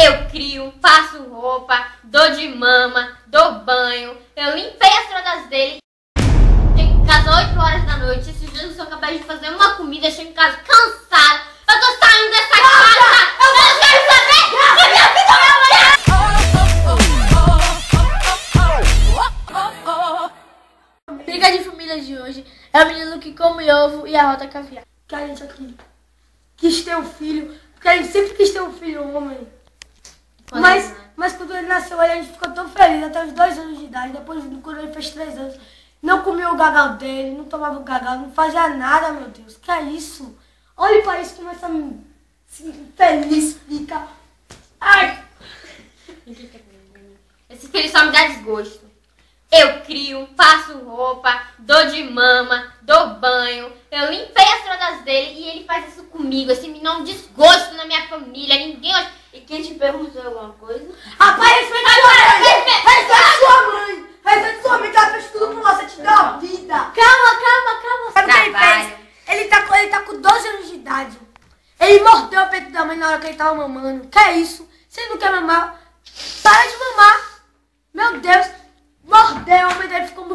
Eu crio, faço roupa, dou de mama, dou banho. Eu limpei as fraldas dele. Chego em casa 8 horas da noite. Esses dias eu sou capaz de fazer uma comida. Chego em casa cansada. Eu tô saindo dessa casa. Eu não quero saber da minha vida, minha mulher. Briga de família de hoje é o menino que come ovo e a rota caviar. Que a gente aqui quis ter um filho, porque a gente sempre quis ter um filho um Mas, mas quando ele nasceu, a gente ficou tão feliz, até os dois anos de idade. Depois, quando ele fez três anos, não comia o gagal dele, não tomava o gagal, não fazia nada, meu Deus. Que é isso? Olhe para isso como essa assim, feliz fica. Ai! Esse filho só me dá desgosto. Eu crio, faço roupa, dou de mama, dou banho. Eu limpei as fraldas dele e ele faz isso comigo. Esse menino é um desgosto na minha família. Ninguém. E quem te perguntou alguma coisa? Rapaz, respeita sua mãe! Respeita sua mãe! Respeita sua mãe, que ela fez tudo por você, te deu a vida! Calma, calma, calma. Sabe o que ele fez? Ele tá, com- ele tá com 12 anos de idade. Ele mordeu o peito da mãe na hora que ele tava mamando. Que é isso? Você não quer mamar? Para de mamar! Meu Deus! Mordeu, a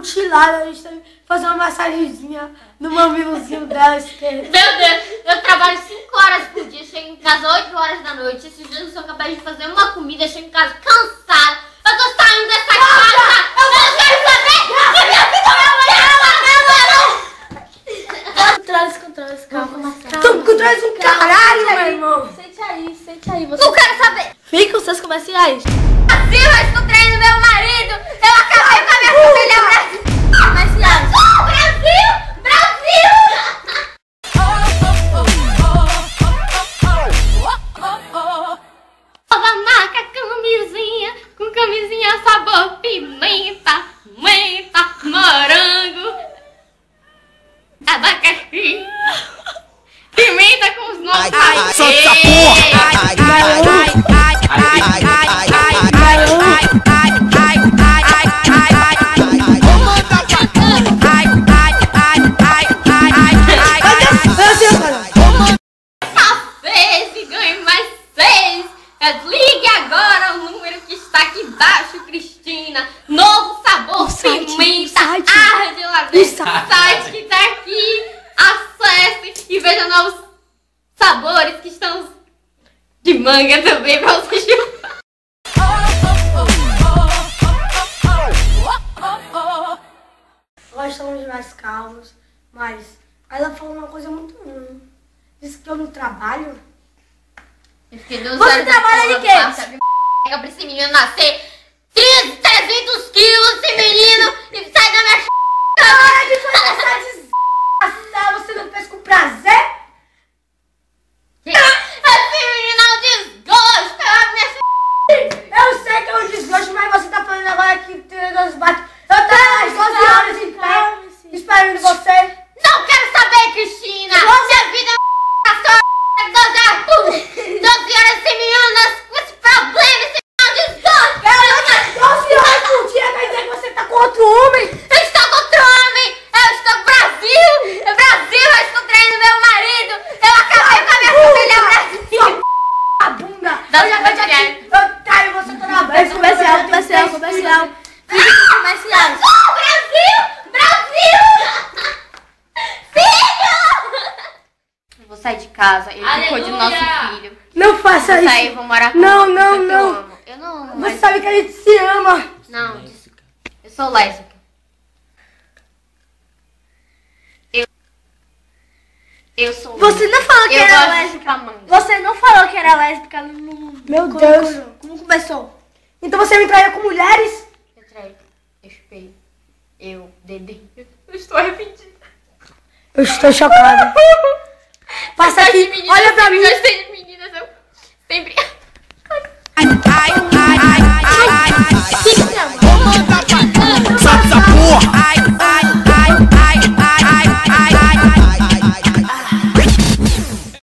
mochilada. A gente teve que fazer uma massagenzinha no mamilozinho dela esquerdo. Meu Deus, eu trabalho 5 horas por dia, chego em casa 8 horas da noite. Esses dias eu sou capaz de fazer uma comida, chego em casa cansada. Eu tô saindo dessa casa! Eu não quero saber da minha vida! Controles, controles, calma. Tu tu traz um caralho, meu irmão! Sente aí, sente aí. Você... Não quero saber! Fica os seus comerciais. Brasil, eu estou traindo meu marido! Eu acabei com a minha família Brasil! Comerciais. Oh, Brasil! Brasil! Nova marca camisinha, com camisinha sabor pimenta, menta, morango, abacaxi, pimenta com os nomes. Ai, ai, solta essa porra! Ai, ai, ai, ai, ai, ai, Ligue agora o número que está aqui embaixo, Cristina. Novo sabor site, pimenta. o site. Arde lá dentro. O site que está aqui. Acesse e veja novos sabores que estão de manga também para você chupar. Nós estamos mais calmos, mas ela falou uma coisa muito ruim. Disse que eu não trabalho. Você trabalha de quê? passa, Pega pra esse menino nascer 300, 300 quilos, esse menino, e sai da minha Para de fazer essa desgraça! Você não fez com prazer? Esse menino é um desgosto, minha Eu sei que é um desgosto, mas você tá falando agora que tem dois bates. Eu tava às 12 horas em pé, esperando você. Não quero saber, Cristina! Minha vida é uma 12 horas por 12 horas esse menino nasce com esse problema, esse menino é um desgosto! Ela 12 horas por dia, quer dizer que você tá com outro homem? Eu estou contra o homem! Eu estou no Brasil! É Brasil, eu estou traindo meu marido! Eu acabei com a minha família Brasil! A bunda! Dá eu já pra vejo tirar. aqui, eu traio você toda vez. Comercial, comercial, comercial. Fica os comerciais. Oh, Brasil! Brasil! Filho! Eu vou sair de casa, ele ficou de nosso filho. Não faça Vou sair, isso. vou morar com Não, não, não. Eu, amo. eu não amo, Você mas... sabe que a gente se ama. Não, eu sou lésbica. Eu... Eu sou Você não falou que Eu era lésbica. Você não falou que era lésbica no. Meu Deus. Como, como começou? Então você me traiu com mulheres? Respeito. Eu, dede, Eu estou arrependida. Eu estou chocada. Passa aqui. Olha pra mim. Eu de meninas, eu sempre. Ai, ai, ai, ai, ai, ai. ai, ai.